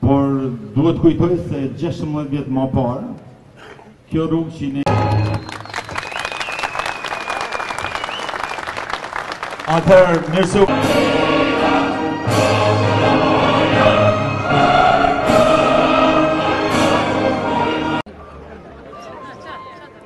Por duhet kujtoj se 16 vjet ma parë, kjo rrugë që i ne... Atër, mirësu...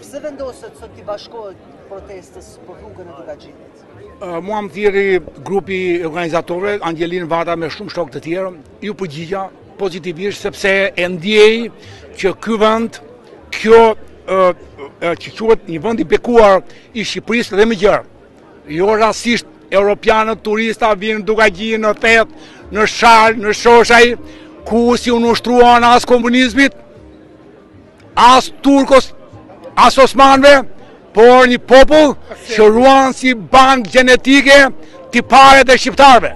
Pse vendosët sot t'i bashkoheni protestës për rrugën e Dukagjinit? Mua më thirri grupi organizator, Angjelin Vata me shumë shokë të tjerë, iu përgjigja pozitivisht sepse e ndiej që ky vend, kjo që quhet një vend i bekuar i Shqipërisë dhe më gjerë. Jo rastisht europianët turista vijnë Dukagjin, në Theth, në Shalë, në Shoshaj, ku s'iu nënshtruan as komunizmit, as turkut, as osmanëve, por një popull që ruan si bankë gjenetike tiparet e shqiptarëve.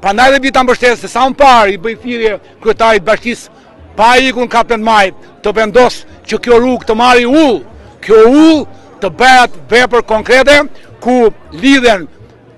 Prandaj edhe vij ta mbështes që sa më parë i bëj thirrje kryetarit të bashkisë Pa ikur në Kaptinë Martin, të vendos që kjo rrugë të marrë udhë, kjo udhë të bëhet vepër konkrete, ku lidhen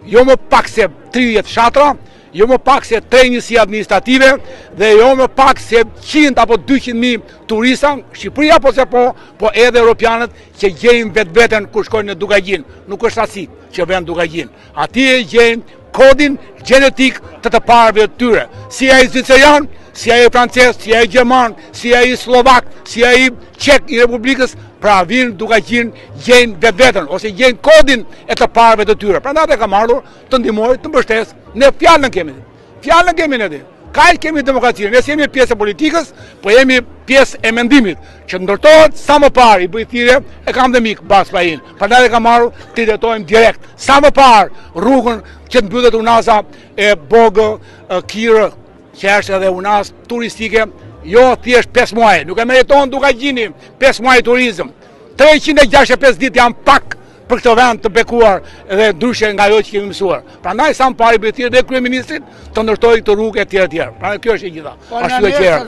jo më pak se 30 fshatra, jo më pak se 3 njësi administrative, dhe jo më pak se 100 apo 200 mijë turista, shqiptarë po se po, po edhe europianët që gjejnë vetveten kur shkojnë në Dukagjin, nuk është rastësi që venë Dukagjin. Atje gjejnë kodin gjenetik të të parëve të tyre, si ai zviceran, si ai francez, si ai gjerman, si ai slovak, si ai çek i Republikës, pra vijnë Dukagjin, gjejnë vetveten ose gjejnë kodin e të parëve të tyre. Prandaj dhe kam ardhur të ndihmoj, të mbështes, ne fjalën kemi. Fjalën kemi ne, di. Kaq kemi në demokraci. Ne s'jemi pjesë e politikës, po jemi pjesë e mendimit që të ndërtohet sa më parë. I bëj thirrje, e kam dhe mik Bardh Spahinë. Prandaj e kam ardhur t'i drejtohem direkt. Sa më parë rrugën që të mbyllet unaza e Bogë-Kir, që është edhe unazë turistike, jo thjesht 5 muaj. Nuk e meriton Dukagjini 5 muaj turizëm. 365 ditë janë pak për këtë vend të bekuar dhe ndryshe nga ajo që kemi mësuar. Prandaj sa më parë i bëj thirrje dhe kryeministrit të ndërtojë këtë rrugë etj etj. Pra kjo është e gjitha. Po, Ashtu e tjerë.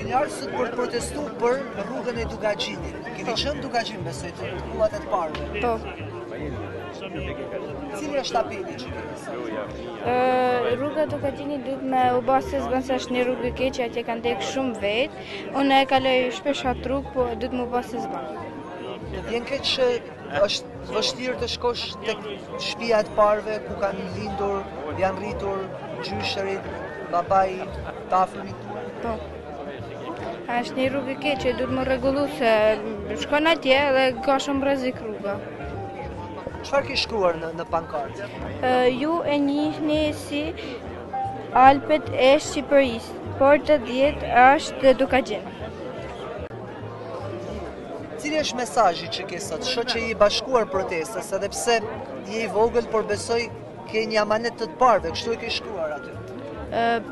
Jeni sot për të protestu për rrugën e Dukagjinit. Keni, po, qenë Dukagjin, besoj te rrugët e të parëve. Po. Cili është apeli që kemi? Rruga Dukagjinit duhet me u bë se s'bën se është një rrugë e keqe, atje kanë dek shumë vetë. Unë e kaloj shpesh atë rrugë, po duhet me u bë se s'bën. Të vjen keq që është vështirë të shkosh tek shtëpia e të parëve ku kanë lindur, janë rritur gjyshërit, babai, të afërmit tuaj. Po. Është një rrugë e keqe, duhet me rregullu se shkon atje dhe ka shumë rrezik rruga. Çfarë ke shkruar në, në pankartë? ju e njihni si Alpet e Shqipërisë, por ta dini është dhe Dukagjin. Cili është mesazhi që ke sot? Shoh që i je bashkuar protestës, edhe pse je i vogël, por besoj Ke një amanet të të parve, kështu e ke shkruar aty?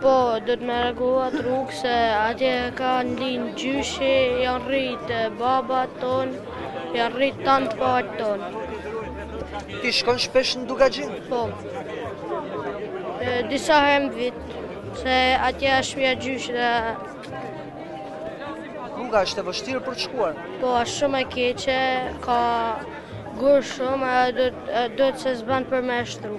Po, duhet me rregullu rrugën se atje ka lind gjyshi, janë rrit baba ton, janë rrit tanë të parët tonë. Ti shkon shpesh në Dukagjin? Po, disa herë në vit, se atje është shpia e gjyshit dhe... Rruga është e vështirë për të shkuar? Po, është shumë e keqe, ka Gur shumë, a duhet se s'bën për me e shtru.